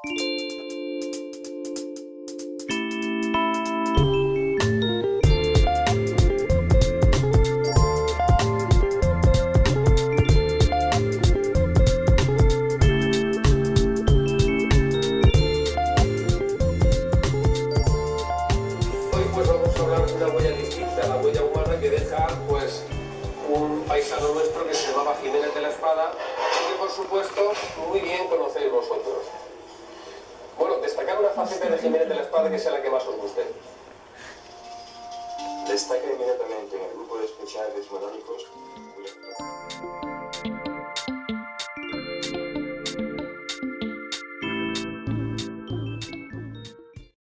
Hoy pues vamos a hablar de una huella distinta, la huella guarda que deja pues un paisano nuestro que se llama Jiménez de la Espada, que por supuesto muy bien conocéis vosotros faceta de Jiménez la Espada que sea la que más os guste. Destaca inmediatamente en el grupo de especiales monárquicos.